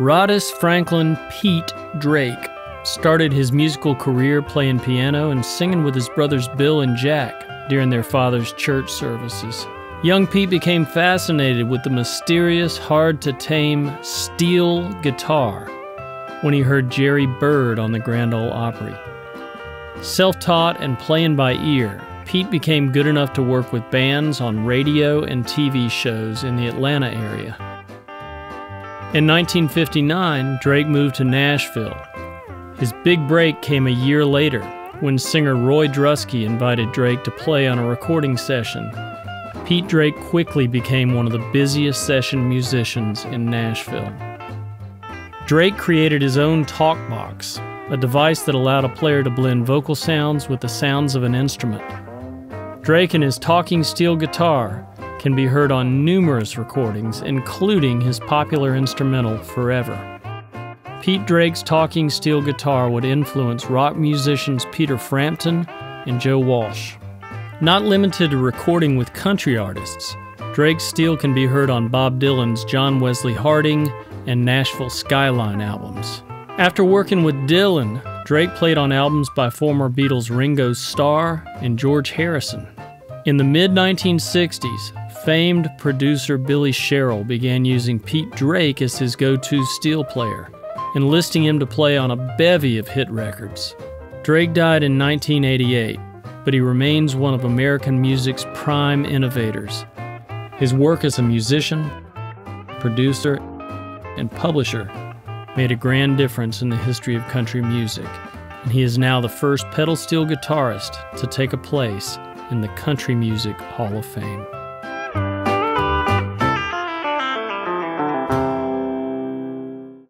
Roddis Franklin Pete Drake started his musical career playing piano and singing with his brothers Bill and Jack during their father's church services. Young Pete became fascinated with the mysterious, hard to tame steel guitar when he heard Jerry Byrd on the Grand Ole Opry. Self taught and playing by ear, Pete became good enough to work with bands on radio and TV shows in the Atlanta area. In 1959, Drake moved to Nashville. His big break came a year later when singer Roy Drusky invited Drake to play on a recording session. Pete Drake quickly became one of the busiest session musicians in Nashville. Drake created his own talk box, a device that allowed a player to blend vocal sounds with the sounds of an instrument. Drake and his talking steel guitar can be heard on numerous recordings, including his popular instrumental Forever. Pete Drake's talking steel guitar would influence rock musicians Peter Frampton and Joe Walsh. Not limited to recording with country artists, Drake's steel can be heard on Bob Dylan's John Wesley Harding and Nashville Skyline albums. After working with Dylan, Drake played on albums by former Beatles Ringo Starr and George Harrison. In the mid 1960s, famed producer Billy Sherrill began using Pete Drake as his go to steel player, enlisting him to play on a bevy of hit records. Drake died in 1988, but he remains one of American music's prime innovators. His work as a musician, producer, and publisher made a grand difference in the history of country music, and he is now the first pedal steel guitarist to take a place in the Country Music Hall of Fame.